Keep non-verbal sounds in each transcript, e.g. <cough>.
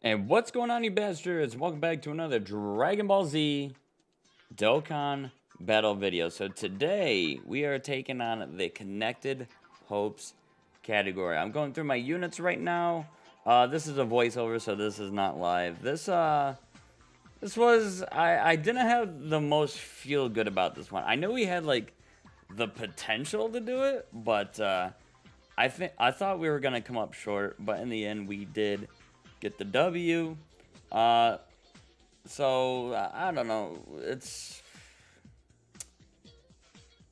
And what's going on, you bastards? Welcome back to another Dragon Ball Z Dokkan battle video. So today, we are taking on the Connected Hopes category. I'm going through my units right now. Uh, this is a voiceover, so this is not live. This, uh, this was, I, I didn't have the most feel good about this one. I know we had, like, the potential to do it, but, uh, I think, I thought we were to come up short, but in the end, we did get the W. Uh, so, I don't know. It's,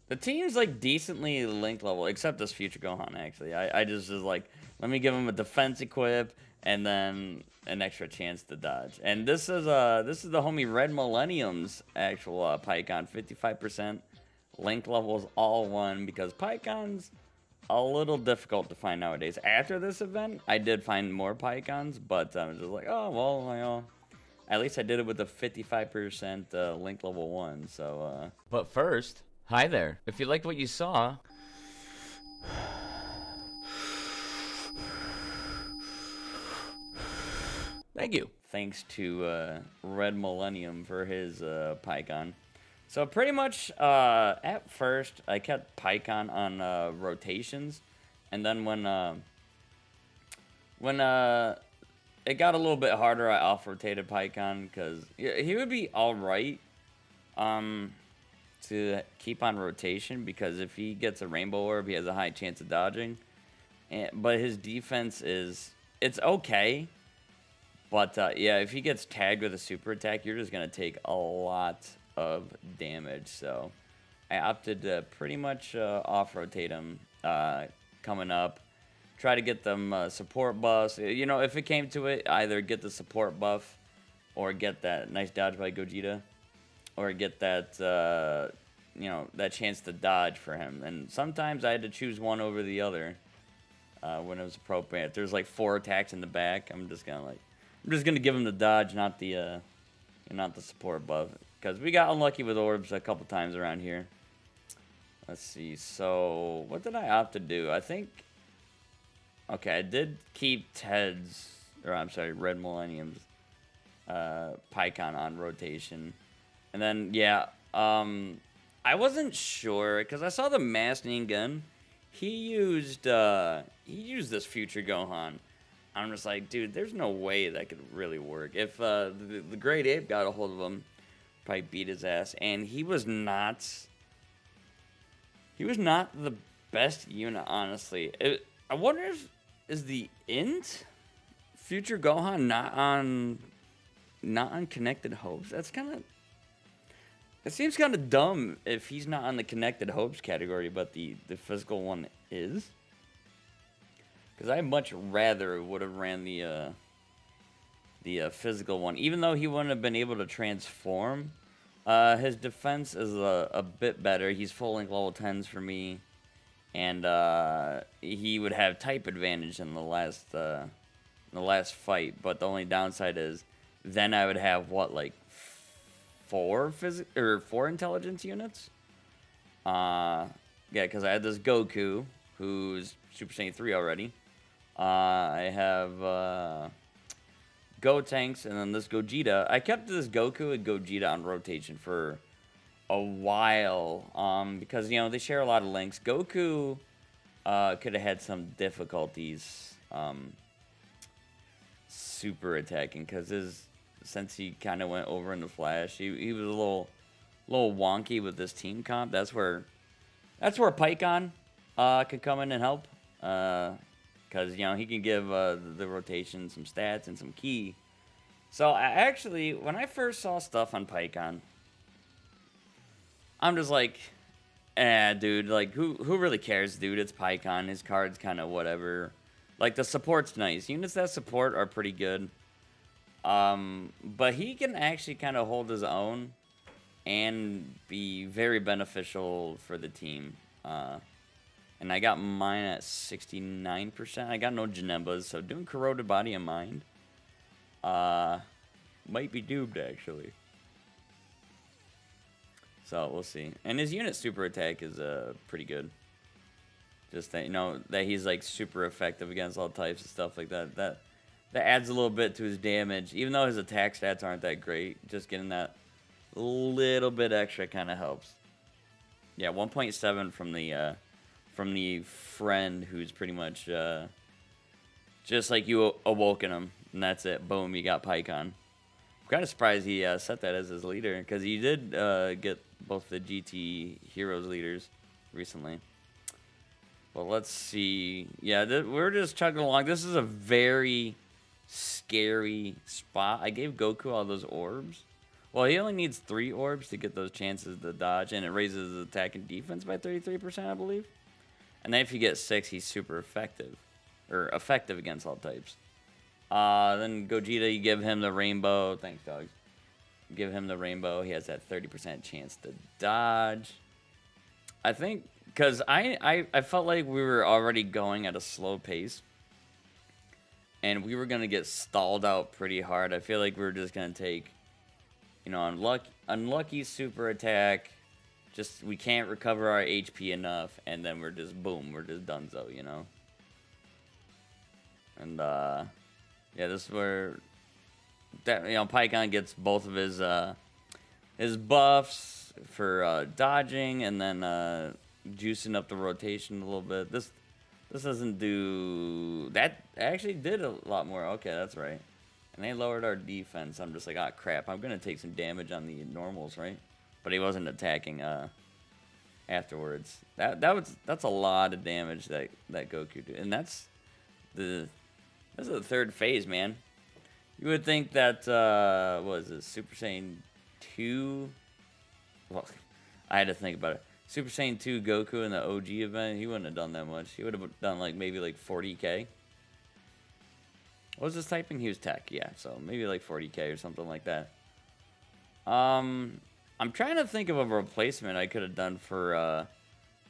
the team's like decently linked level, except this future Gohan. Actually, I I just was like, let me give him a defense equip and then an extra chance to dodge. And this is uh this is the homie Red Millennium's actual uh, Pikkon, 55% link levels all one because Pikkon's a little difficult to find nowadays. After this event, I did find more Pikkons, but I was just like, oh well, you know. At least I did it with a 55% uh, link level one, so. Uh, but first, Hi there. If you liked what you saw, <sighs> thank you. Thanks to uh, Red Millennium for his uh, Pikkon. So pretty much, uh, at first, I kept Pikkon on uh, rotations, and then when uh, when uh, it got a little bit harder, I off-rotated Pikkon because he would be all right. Um, to keep on rotation because if he gets a rainbow orb, he has a high chance of dodging. And, but his defense is it's okay. But uh, yeah, if he gets tagged with a super attack, you're just gonna take a lot of damage. So I opted to pretty much uh, off rotate him uh, coming up. Try to get them uh, support buffs. You know, if it came to it, either get the support buff or get that nice dodge by Gogeta or get that uh, you know that chance to dodge for him. And sometimes I had to choose one over the other uh, when it was appropriate. There's like four attacks in the back, I'm just gonna like I'm just gonna give him the dodge, not the uh, not the support buff, because we got unlucky with orbs a couple times around here. Let's see. So what did I opt to do? I think. Okay, I did keep Ted's, or I'm sorry, Red Millennium's uh, Pikkon on rotation. And then, yeah, um, I wasn't sure because I saw the Master gun. He used uh, he used this future Gohan. I'm just like, dude, there's no way that could really work. If uh, the, the Great Ape got a hold of him, probably beat his ass. And he was not. He was not the best unit, honestly. It, I wonder if is the int future Gohan not on not on connected hopes. That's kind of it seems kind of dumb if he's not on the connected hopes category, but the, the physical one is. Because I much rather would have ran the uh, the uh, physical one. Even though he wouldn't have been able to transform, uh, his defense is a, a bit better. He's full link level 10s for me. And uh, he would have type advantage in the last uh, the last fight. But the only downside is then I would have, what, like four phys- or four intelligence units. Uh, yeah, because I had this Goku who's Super Saiyan 3 already. Uh, I have uh, Gotenks and then this Gogeta. I kept this Goku and Gogeta on rotation for a while um, because, you know, they share a lot of links. Goku uh, could have had some difficulties um, super attacking because his since he kind of went over in the Flash. He, he was a little little wonky with this team comp. That's where that's where Pikkon uh, could come in and help. Because, you know, he can give uh, the, the rotation some stats and some key. So, I actually, when I first saw stuff on Pikkon, I'm just like, eh, dude, like, who, who really cares, dude? It's Pikkon. His card's kind of whatever. Like, the support's nice. Units that support are pretty good. Um, but he can actually kind of hold his own and be very beneficial for the team. Uh, and I got mine at 69%. I got no Janembas, so doing Corroded Body and Mind uh, might be doomed, actually. So we'll see. And his unit super attack is uh pretty good. Just that you know that he's like super effective against all types and stuff like that. That that adds a little bit to his damage, even though his attack stats aren't that great. Just getting that little bit extra kind of helps. Yeah, 1.7 from the uh, from the friend who's pretty much uh, just like you awoken him, and that's it. Boom, you got Pikkon. I'm kind of surprised he uh, set that as his leader because he did uh, get both the GT Heroes leaders recently. Well, let's see. Yeah, we're just chugging along. This is a very scary spot. I gave Goku all those orbs. Well, he only needs three orbs to get those chances to dodge, and it raises his attack and defense by 33%, I believe. And then if you get six, he's super effective. Or effective against all types. Uh, then Gogeta, you give him the rainbow. Thanks, dogs. Give him the rainbow. He has that 30% chance to dodge. I think because I, I I felt like we were already going at a slow pace, and we were gonna get stalled out pretty hard. I feel like we are just gonna take, you know, unlucky unlucky super attack. Just we can't recover our HP enough, and then we're just boom, we're just donezo, you know. And uh, yeah, this is where that you know Pikkon gets both of his uh his buffs for uh, dodging, and then uh juicing up the rotation a little bit. This this doesn't do that. Actually, did a lot more. Okay, that's right. And they lowered our defense. I'm just like, ah, crap. I'm gonna take some damage on the normals, right? But he wasn't attacking uh afterwards. That that was that's a lot of damage that that Goku did, and that's the that's the third phase, man. You would think that uh, was it Super Saiyan two? Well, <laughs> I had to think about it. Super Saiyan 2 Goku in the OG event, he wouldn't have done that much. He would have done like maybe like 40k. What was his typing? He was tech, yeah. So maybe like 40k or something like that. Um, I'm trying to think of a replacement I could have done for uh,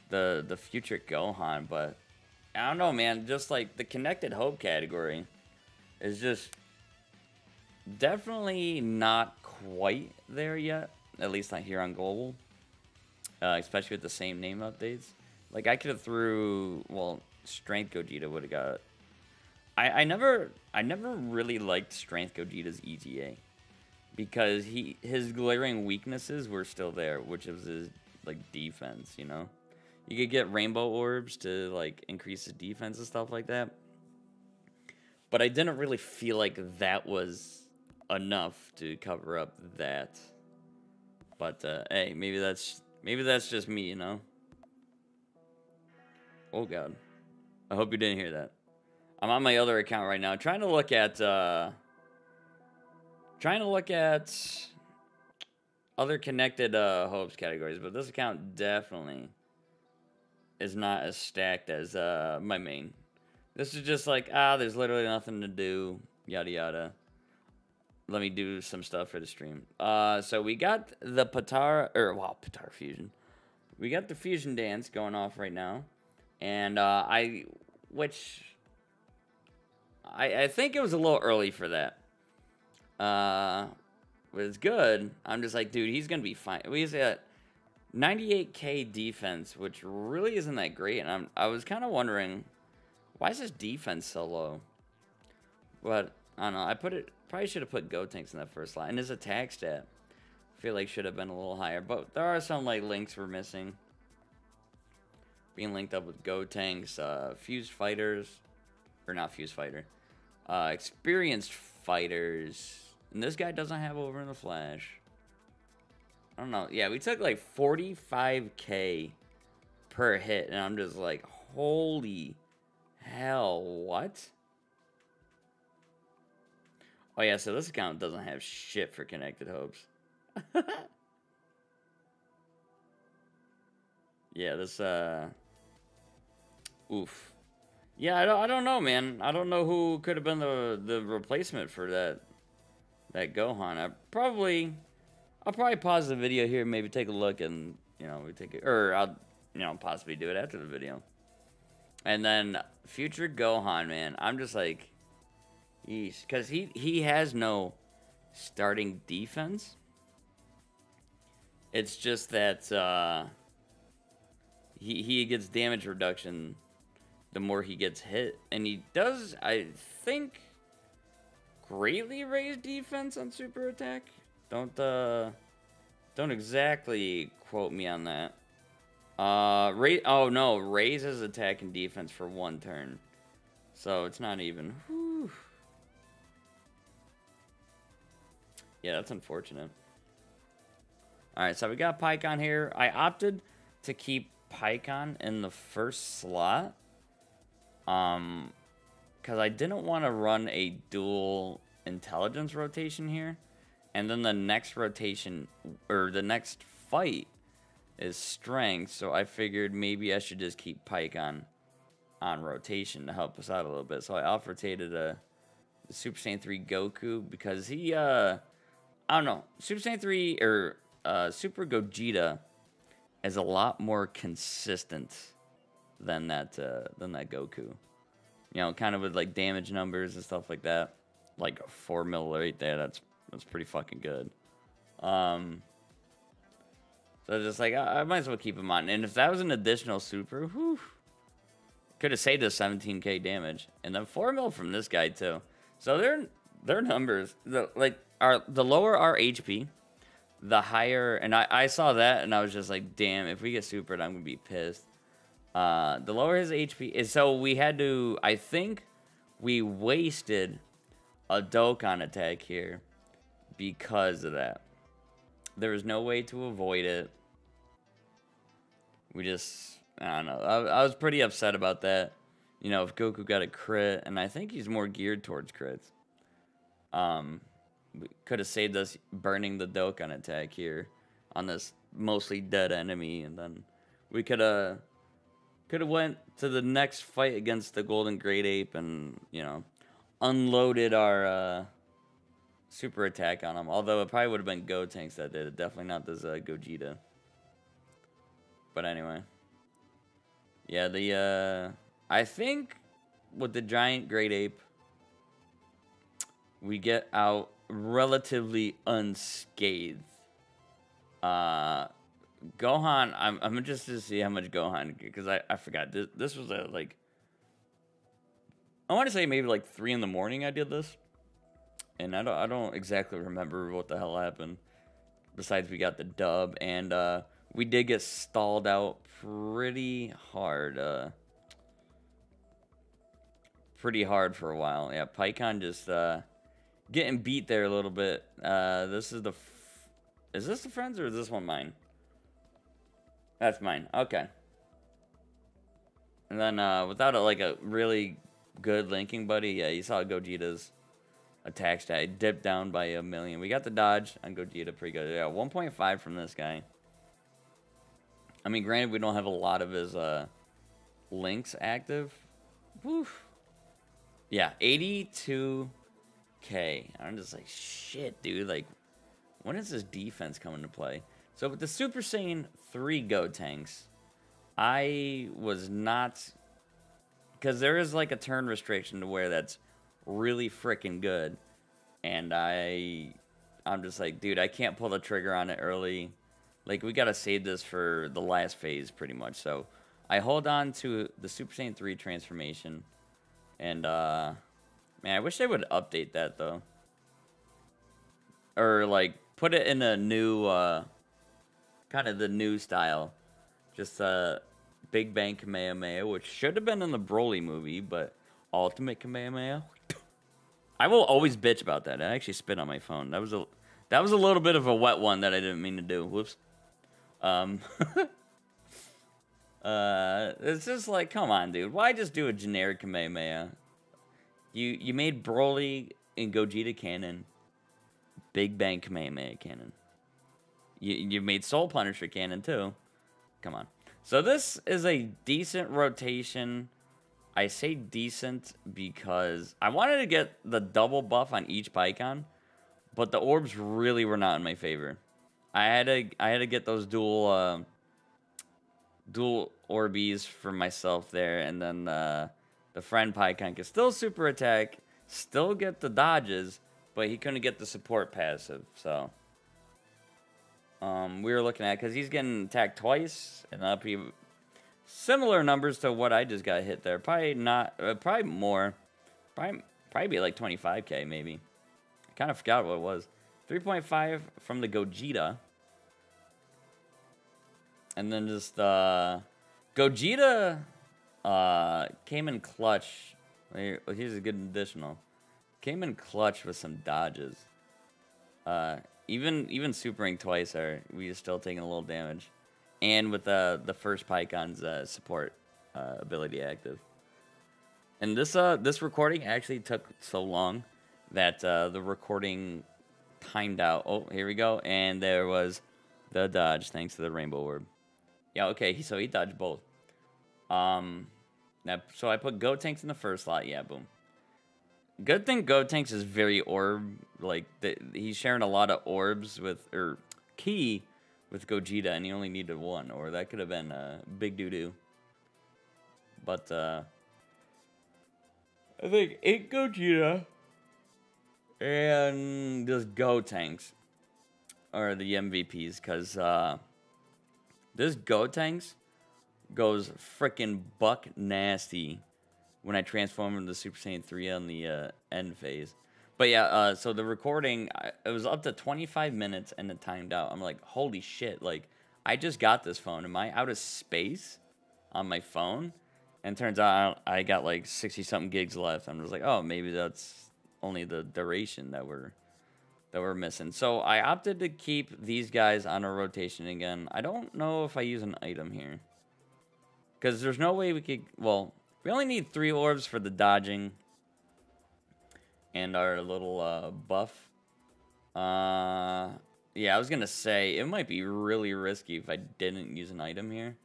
the the future Gohan, but I don't know, man. Just like the connected hope category is just definitely not quite there yet. At least not here on Global uh, especially with the same name updates. Like I could have threw well, Strength Gogeta would have got. I I never I never really liked Strength Gogeta's EZA because he his glaring weaknesses were still there, which was his like defense. You know, you could get Rainbow Orbs to like increase his defense and stuff like that. But I didn't really feel like that was enough to cover up that. But uh, hey, maybe that's Maybe that's just me, you know? Oh, God. I hope you didn't hear that. I'm on my other account right now, trying to look at, uh... Trying to look at other connected uh, hopes categories, but this account definitely is not as stacked as uh, my main. This is just like, ah, there's literally nothing to do, yada yada let me do some stuff for the stream. Uh, so we got the Potara, or well, Potara Fusion. We got the Fusion Dance going off right now. And uh, I, which, I, I think it was a little early for that. Uh, but it's good. I'm just like, dude, he's to be fine. He's at 98k defense, which really isn't that great. And I'm, I was kind of wondering, why is his defense so low? But, I don't know. I put it Probably should have put Gotenks in that first line. And his attack stat, I feel like should have been a little higher. But there are some like links we're missing. Being linked up with Gotenks, uh, fused fighters, or not fused fighter, uh, experienced fighters. And this guy doesn't have over in the flash. I don't know. Yeah, we took like 45k per hit, and I'm just like, holy hell, what? Oh yeah, so this account doesn't have shit for connected hopes. <laughs> yeah, this uh oof. Yeah, I don't, I don't know, man. I don't know who could have been the the replacement for that that Gohan. I probably I'll probably pause the video here, maybe take a look and you know, we take it or I'll you know, possibly do it after the video. And then future Gohan, man. I'm just like Yeesh. Because he, he has no starting defense. It's just that uh, he he gets damage reduction the more he gets hit, and he does. I think greatly raise defense on super attack. Don't uh, don't exactly quote me on that. Uh, raise. Oh no, raises attack and defense for one turn, so it's not even. Whew. Yeah, that's unfortunate. Alright, so we got Pikkon here. I opted to keep Pikkon in the first slot. Um, because I didn't want to run a dual intelligence rotation here. And then the next rotation, or the next fight, is strength. So I figured maybe I should just keep Pikkon on rotation to help us out a little bit. So I off rotated a Super Saiyan 3 Goku because he, uh, I don't know, Super Saiyan 3 or uh, Super Gogeta is a lot more consistent than that uh, than that Goku. You know, kind of with like damage numbers and stuff like that. Like four mil right there. That's that's pretty fucking good. Um, so just like I, I, might as well keep him on. And if that was an additional super, whew, could have saved us 17k damage, and then four mil from this guy too. So their their numbers, the like our the lower our HP, the higher, and I, I saw that and I was just like, damn, if we get supered, I'm gonna be pissed. Uh, the lower his HP is, so we had to, I think we wasted a Dokkan attack here because of that. There was no way to avoid it. We just, I don't know. I, I was pretty upset about that. You know, if Goku got a crit, and I think he's more geared towards crits. Um, could have saved us burning the Dokkan attack here on this mostly dead enemy, and then we could have could have went to the next fight against the Golden Great Ape, and you know, unloaded our uh, super attack on him. Although it probably would have been Gotenks that did it, definitely not this uh, Gogeta. But anyway, yeah, the uh, I think with the giant Great Ape, we get out relatively unscathed. Uh, Gohan, I'm I'm interested to see how much Gohan because I I forgot this this was a like I want to say maybe like three in the morning I did this, and I don't I don't exactly remember what the hell happened. Besides, we got the dub and uh, we did get stalled out pretty hard. Uh, pretty hard for a while. Yeah, Pikkon just uh, getting beat there a little bit. Uh, this is the. is this the friends or is this one mine? That's mine. Okay. And then uh, without a, like a really good linking buddy, yeah, you saw Gogeta's attack stat. dipped down by a million. We got the dodge on Gogeta pretty good. Yeah, 1.5 from this guy. I mean, granted, we don't have a lot of his uh, links active. Woof. Yeah, 82 Okay, I'm just like, shit, dude. Like, when is this defense coming to play? So with the Super Saiyan 3 Gotenks, I was not... Because there is like a turn restriction to where that's really freaking good. And I... I'm just like, dude, I can't pull the trigger on it early. Like, we gotta save this for the last phase, pretty much. So, I hold on to the Super Saiyan 3 transformation. And, uh... Man, I wish they would update that though. Or like put it in a new uh kind of the new style. Just uh Big Bang Kamehameha, which should have been in the Broly movie, but Ultimate Kamehameha. I will always bitch about that. I actually spit on my phone. That was a that was a little bit of a wet one that I didn't mean to do. Whoops. Um <laughs> Uh, it's just like, come on, dude. Why just do a generic Kamehameha? You you made Broly and Gogeta canon, Big Bang Kamehameha canon. You you made Soul Punisher canon too. Come on. So this is a decent rotation. I say decent because I wanted to get the double buff on each Pikkon, but the orbs really were not in my favor. I had to I had to get those dual uh, dual Orbeez for myself there, and then uh, the friend Pikkon could still super attack, still get the dodges, but he couldn't get the support passive, so. Um, we were looking at because he's getting attacked twice, and that'll be similar numbers to what I just got hit there. Probably not, uh, probably more. Probably, probably be like 25k maybe. I kind of forgot what it was. 3.5 from the Gogeta. And then just, uh, Gogeta, uh, came in clutch. Here's a good additional. Came in clutch with some dodges. Uh, even even supering twice are we are still taking a little damage, and with the the first Pikkon's uh, support uh, ability active. And this uh this recording actually took so long that uh, the recording timed out. Oh, here we go, and there was the dodge thanks to the rainbow orb. Yeah, okay, so he dodged both. Um, now, so I put Gotenks in the first slot. Yeah, boom. Good thing Gotenks is very orb like the, he's sharing a lot of orbs with or key with Gogeta, and he only needed one, or that could have been a big doo doo. But uh, I think eight Gogeta and just Gotenks are the MVPs because uh, this Gotenks goes freaking buck nasty when I transform into Super Saiyan 3 on the uh, end phase. But yeah, uh, so the recording, it was up to 25 minutes and it timed out. I'm like, holy shit, like, I just got this phone. Am I out of space on my phone? And turns out I got like 60 something gigs left. I'm just like, oh, maybe that's only the duration that we're that we're missing. So I opted to keep these guys on a rotation again. I don't know if I use an item here. Because there's no way we could, well, we only need three orbs for the dodging and our little uh, buff. Uh, yeah, I was going to say, it might be really risky if I didn't use an item here.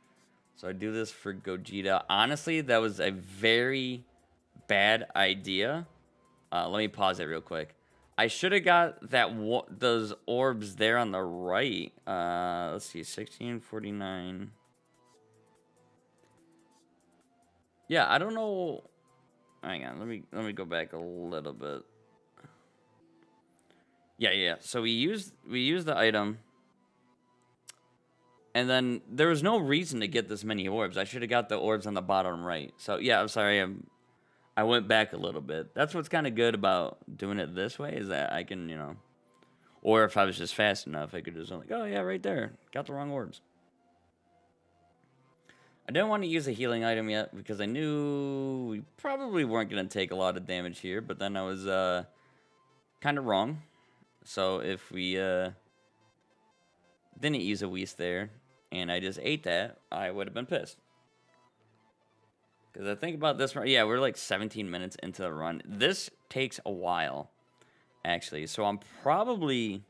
So I do this for Gogeta. Honestly, that was a very bad idea. Uh, let me pause it real quick. I should have got that those orbs there on the right. Uh, let's see, 1649. Yeah, I don't know. Hang on, let me let me go back a little bit. Yeah, yeah. So we used we used the item, and then there was no reason to get this many orbs. I should have got the orbs on the bottom right. So yeah, I'm sorry. I'm, I went back a little bit. That's what's kind of good about doing it this way is that I can, you know, or if I was just fast enough, I could just like, oh yeah, right there, got the wrong orbs. I didn't want to use a healing item yet because I knew we probably weren't going to take a lot of damage here, but then I was uh, kind of wrong. So if we uh, didn't use a Whis there and I just ate that, I would have been pissed. Because I think about this, yeah, we're like 17 minutes into the run. This takes a while, actually. So I'm probably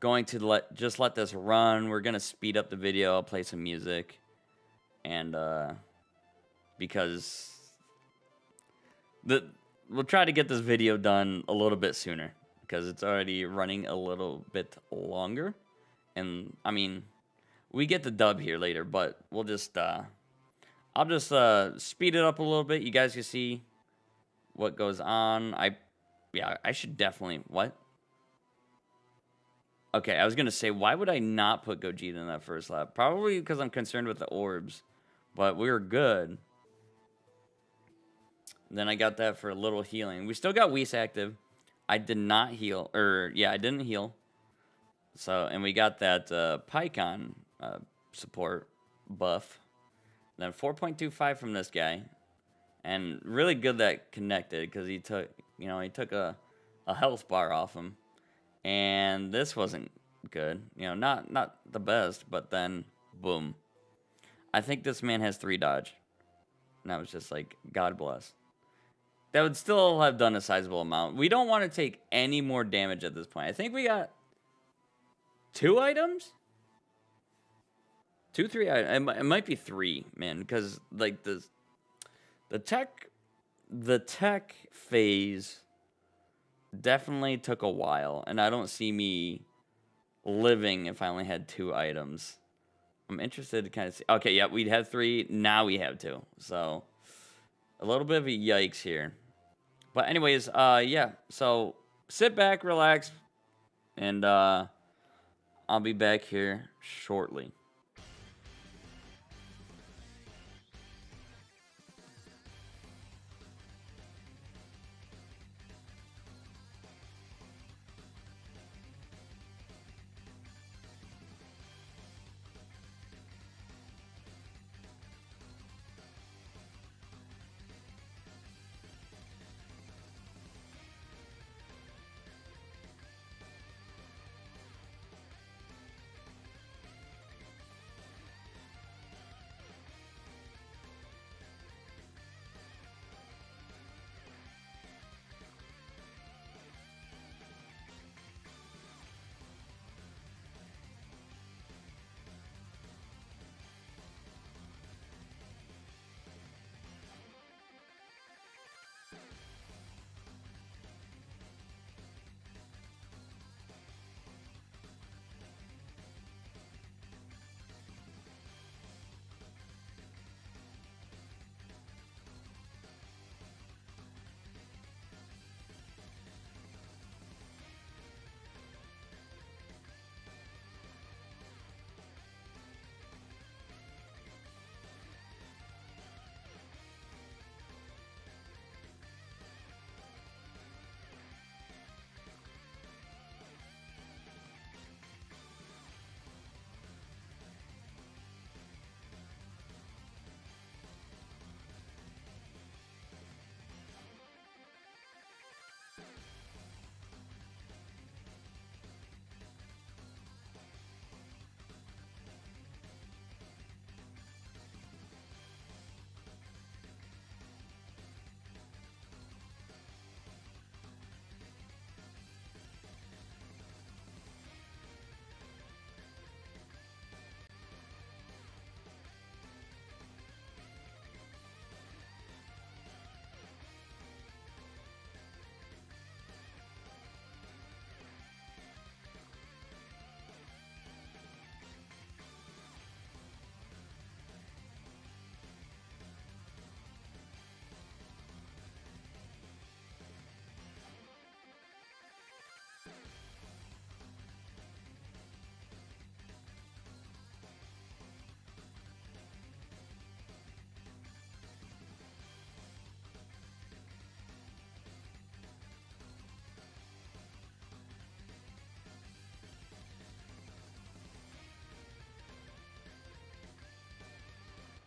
going to let just let this run. We're going to speed up the video. I'll play some music and uh, because the we'll try to get this video done a little bit sooner because it's already running a little bit longer, and I mean we get the dub here later, but we'll just uh, I'll just uh, speed it up a little bit. You guys can see what goes on. I yeah, I should definitely what Okay, I was gonna say, why would I not put Gogeta in that first lap? Probably because I'm concerned with the orbs. But we were good. Then I got that for a little healing. We still got Whis active. I did not heal. Or, yeah, I didn't heal. So, and we got that uh, Pikkon uh, support buff. Then 4.25 from this guy. And really good that connected because he took, you know, he took a, a health bar off him. And this wasn't good. You know, not not the best, but then boom. I think this man has three dodge. And I was just like, God bless. That would still have done a sizable amount. We don't want to take any more damage at this point. I think we got two items? Two, three. It might be three, man, because like the the tech, the tech phase definitely took a while, and I don't see me living if I only had two items. I'm interested to kind of see. Okay, yeah, we had three. Now we have two. So a little bit of a yikes here. But anyways, uh, yeah. So sit back, relax, and uh, I'll be back here shortly.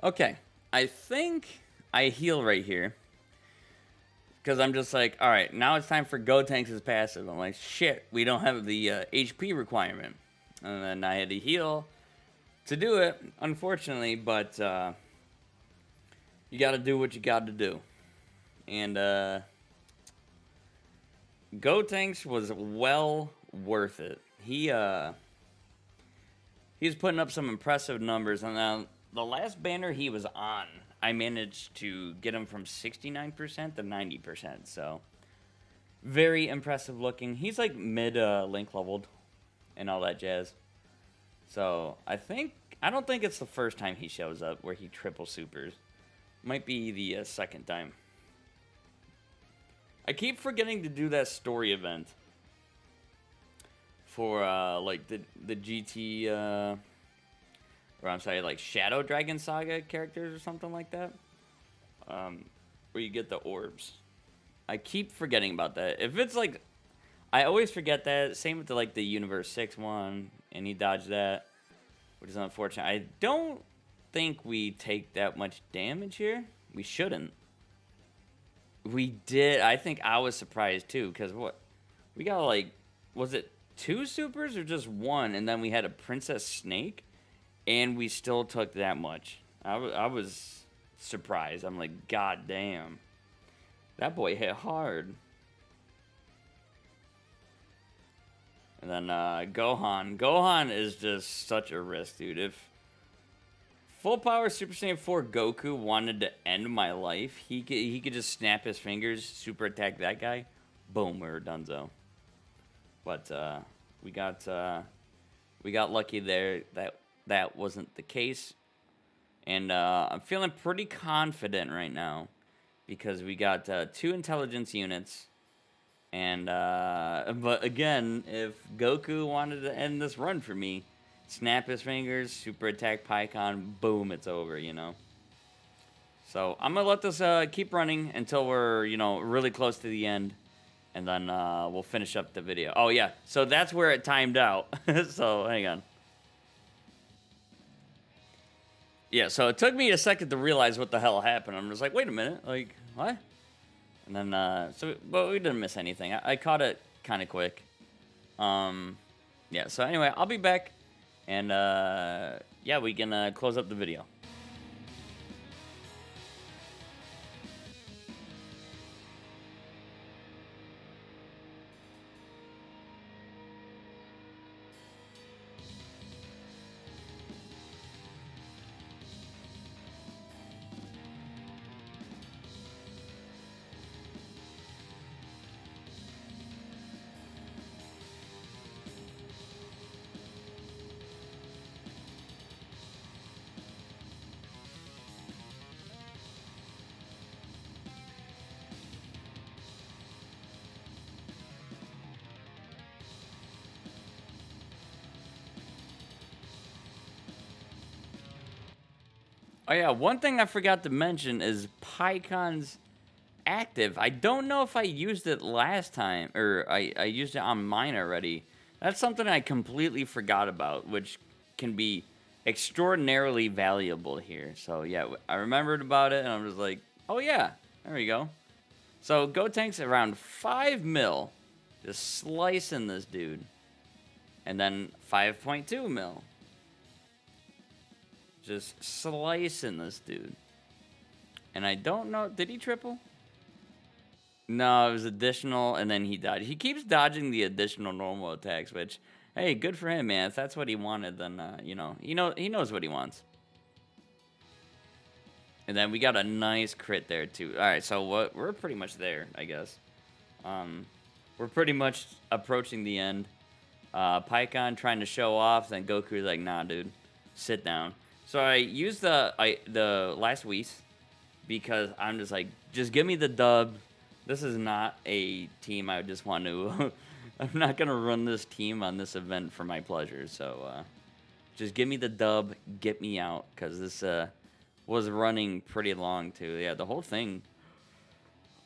Okay, I think I heal right here. Because I'm just like, all right, now it's time for Go Gotenks' passive. I'm like, shit, we don't have the uh, HP requirement. And then I had to heal to do it, unfortunately, but uh, you got to do what you got to do. And uh, Gotenks was well worth it. He uh, he's putting up some impressive numbers, and now the last banner he was on, I managed to get him from 69% to 90%. So, very impressive looking. He's like mid uh, link leveled and all that jazz. So, I think, I don't think it's the first time he shows up where he triple supers. Might be the uh, second time. I keep forgetting to do that story event for uh, like the the GT uh, or I'm sorry, like Shadow Dragon Saga characters or something like that, um, where you get the orbs. I keep forgetting about that. If it's like, I always forget that. Same with the like the Universe Six one, and he dodged that, which is unfortunate. I don't think we take that much damage here. We shouldn't. We did. I think I was surprised too, because what we got like, was it two supers or just one? And then we had a Princess Snake and we still took that much. I, I was surprised. I'm like, God damn. That boy hit hard. And then uh, Gohan. Gohan is just such a risk, dude. If Full Power Super Saiyan 4 Goku wanted to end my life, he could, he could just snap his fingers, super attack that guy. Boom, we are donezo. But uh, we got uh, we got lucky there. That that wasn't the case. And uh, I'm feeling pretty confident right now because we got uh, two intelligence units And uh, <laughs> but again, if Goku wanted to end this run for me, snap his fingers, super attack Pikkon, boom, it's over. You know. So I'm gonna let this uh, keep running until we're you know really close to the end, and then uh, we'll finish up the video. Oh yeah, so that's where it timed out. <laughs> so hang on. Yeah, so it took me a second to realize what the hell happened. I'm just like, wait a minute, like what? And then, uh, so, but we didn't miss anything. I, I caught it kind of quick. Um, yeah, so anyway, I'll be back. And, uh, yeah, we can uh, close up the video. Oh yeah, one thing I forgot to mention is Pikkon's active. I don't know if I used it last time, or I, I used it on mine already. That's something I completely forgot about, which can be extraordinarily valuable here. So yeah, I remembered about it, and I was like, oh yeah, there we go. So Gotenks around 5 mil, just slicing this dude. And then 5.2 mil. Just slicing this dude. And I don't know, did he triple? No, it was additional, and then he died. He keeps dodging the additional normal attacks, which, hey, good for him, man. If that's what he wanted, then, uh, you know, he, know, he knows what he wants. And then we got a nice crit there, too. All right, so what, we're pretty much there, I guess. Um, we're pretty much approaching the end. Uh, Pikkon trying to show off, then Goku's like, nah, dude, sit down. So I used the I the last Whis because I'm just like, just give me the dub. This is not a team I just want to. <laughs> I'm not gonna run this team on this event for my pleasure. So uh, just give me the dub, get me out, because this uh, was running pretty long too. Yeah, the whole thing.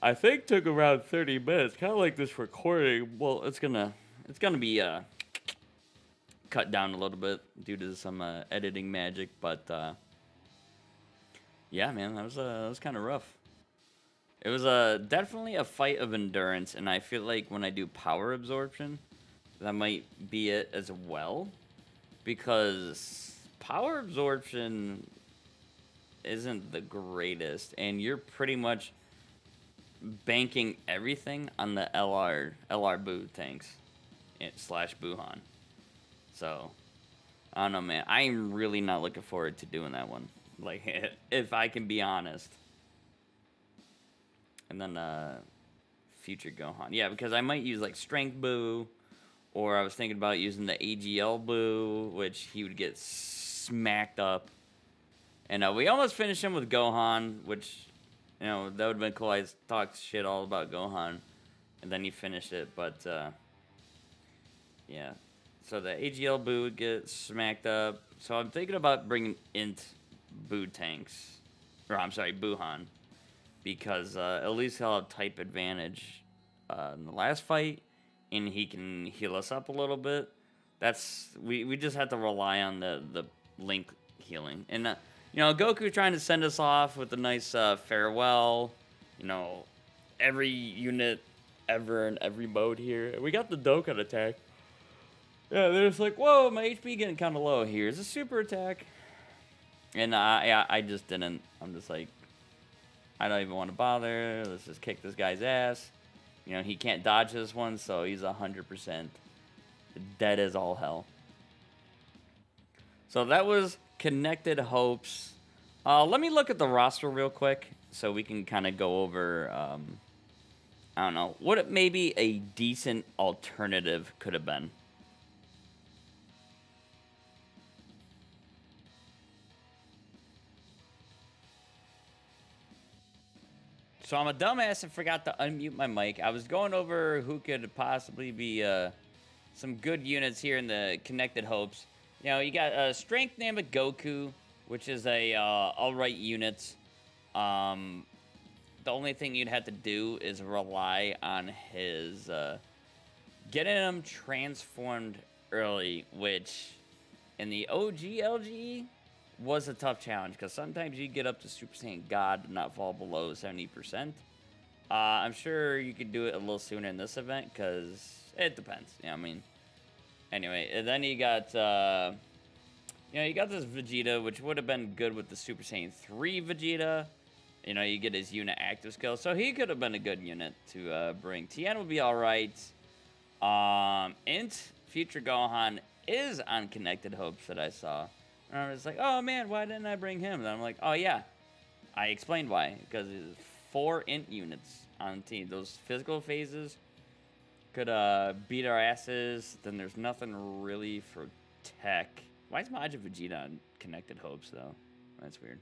I think took around 30 minutes, kind of like this recording. Well, it's gonna it's gonna be uh, cut down a little bit due to some uh, editing magic, but uh, yeah, man, that was uh, that was kind of rough. It was uh, definitely a fight of endurance, and I feel like when I do power absorption, that might be it as well, because power absorption isn't the greatest, and you're pretty much banking everything on the LR LR Buutenks eh, slash Buuhan. So, I don't know, man. I am really not looking forward to doing that one. Like, <laughs> if I can be honest. And then, uh, future Gohan. Yeah, because I might use, like, Strength Buu, Or I was thinking about using the AGL Buu, which he would get smacked up. And uh, we almost finished him with Gohan, which, you know, that would have been cool. I talked shit all about Gohan. And then he finished it, but, uh, yeah. So the AGL Buu would get smacked up. So I'm thinking about bringing Int Buutenks. Or I'm sorry, Buuhan. Because uh, at least he'll have type advantage uh, in the last fight. And he can heal us up a little bit. That's we, we just have to rely on the, the link healing. And uh, you know, Goku trying to send us off with a nice uh, farewell. You know, every unit ever in every mode here. We got the Dokkan attack. Yeah, they're just like, whoa, my HP getting kind of low. Here's a super attack. And I, I, I just didn't. I'm just like, I don't even want to bother. Let's just kick this guy's ass. You know, he can't dodge this one, so he's 100% dead as all hell. So that was Connected Hopes. Uh, let me look at the roster real quick so we can kind of go over, um, I don't know, what maybe a decent alternative could have been. So I'm a dumbass and forgot to unmute my mic. I was going over who could possibly be uh, some good units here in the Connected Hopes. You know, you got a Strength Namek Goku, which is a uh, alright unit. Um, the only thing you'd have to do is rely on his uh, getting him transformed early, which in the OG LGE was a tough challenge because sometimes you get up to Super Saiyan God and not fall below 70%. Uh, I'm sure you could do it a little sooner in this event because it depends. Yeah, I mean, anyway, and then you got, uh, you know, you got this Vegeta, which would have been good with the Super Saiyan 3 Vegeta. You know, you get his unit active skill, so he could have been a good unit to uh, bring. Tien would be all right. Um, Int Future Gohan is on Connected Hopes that I saw. And I was like, oh man, why didn't I bring him? And I'm like, oh yeah, I explained why. Because four int units on the team. Those physical phases could uh, beat our asses. Then there's nothing really for tech. Why is Majin Vegeta on Connected Hopes though? That's weird.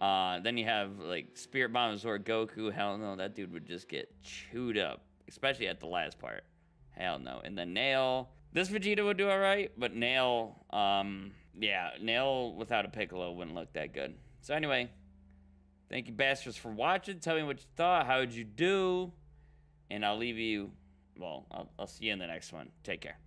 Uh, then you have like Spirit Bomb Zord Goku. Hell no, that dude would just get chewed up, especially at the last part. Hell no. And then Nail. This Vegeta would do alright, but Nail, um, yeah, Nail without a Piccolo wouldn't look that good. So anyway, thank you bastards for watching. Tell me what you thought. How would you do? And I'll leave you, well, I'll, I'll see you in the next one. Take care.